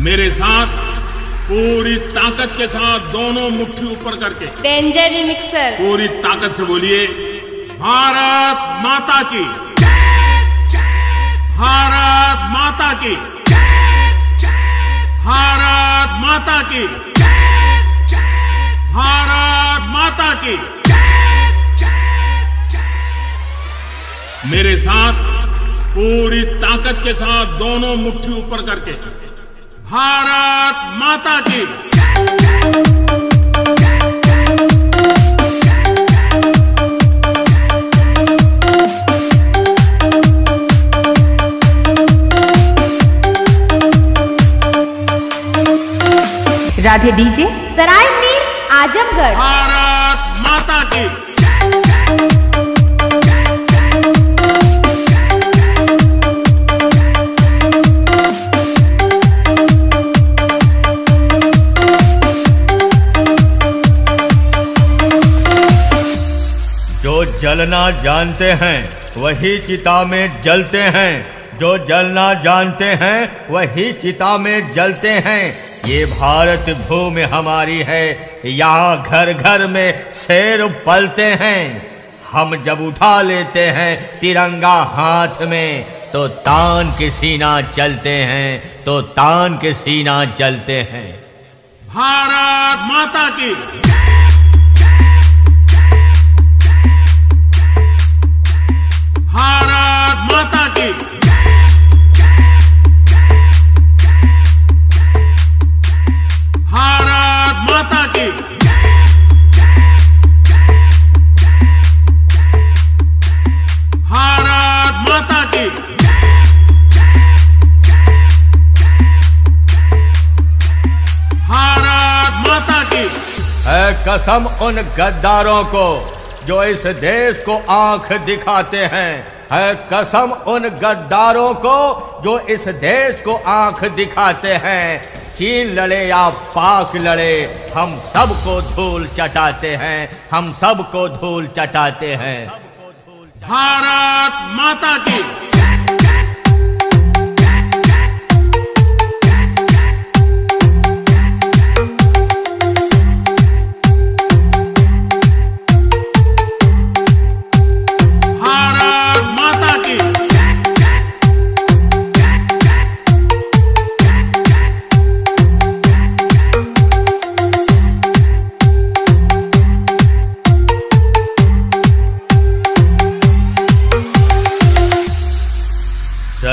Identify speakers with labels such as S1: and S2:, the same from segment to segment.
S1: मेरे साथ पूरी ताकत के साथ दोनों मुट्ठी ऊपर करके।
S2: डेंजर मिक्सर
S1: पूरी ताकत से बोलिए भारत माता की। भारत माता की। भारत माता की। भारत माता की। मेरे साथ पूरी ताकत के साथ दोनों मुट्ठी ऊपर करके। भारत माता की।
S3: राधे डीजे
S2: सराय मीर आजमगढ़।
S4: जलना जानते हैं, वही चिता में जलते हैं। जो जलना जानते हैं, वही चिता में जलते हैं। ये भारत भूमि हमारी है, यहाँ घर घर में शेर पलते हैं। हम जब उठा लेते हैं तिरंगा हाथ में तो तान के सीना चलते हैं तो तान के सीना चलते हैं।
S1: भारत माता की।
S4: कसम उन गद्दारों को जो इस देश को आँख दिखाते हैं। है कसम उन गद्दारों को जो इस देश को आँख दिखाते हैं। चीन लड़े या पाक लड़े, हम सबको धूल चटाते हैं, हम सबको धूल चटाते हैं।
S1: भारत माता की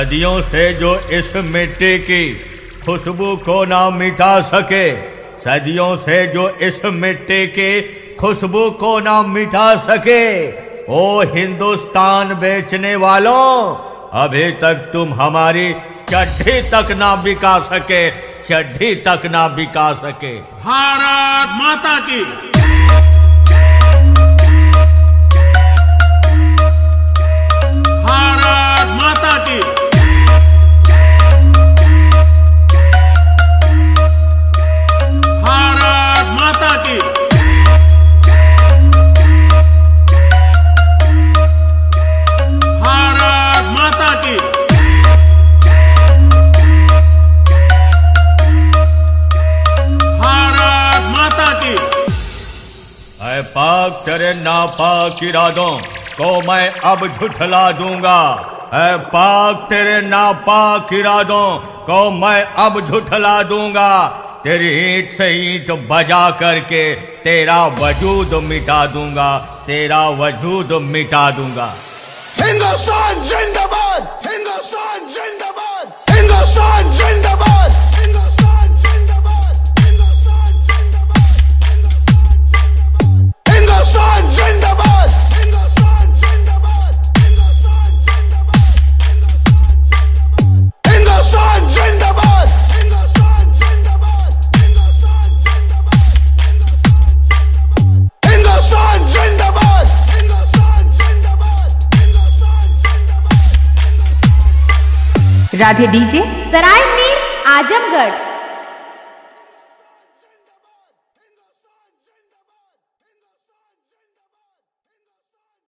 S4: सदियों से जो इस मिट्टी की खुशबू को ना मिटा सके, सदियों से जो इस मिट्टी की खुशबू को ना मिटा सके, ओ हिंदुस्तान बेचने वालों, अभी तक तुम हमारी चड्ढी तक ना बिका सके, चड्ढी तक ना बिका सके।
S1: भारत माता की।
S4: ऐ पाक तेरे नापाक इरादों को मैं अब झुठला दूँगा। ऐ पाक तेरे नापाक इरादों को मैं अब झुठला दूँगा। तेरी ईंट से ईंट बजा करके तेरा वजूद मिटा दूँगा। तेरा वजूद मिटा दूँगा।
S5: हिंदुस्तान जिंदाबाद! हिंदुस्तान जिंदाबाद! हिंदुस्तान जिंदाबाद!
S3: राधे डीजे
S2: सराय मीर आजमगढ़।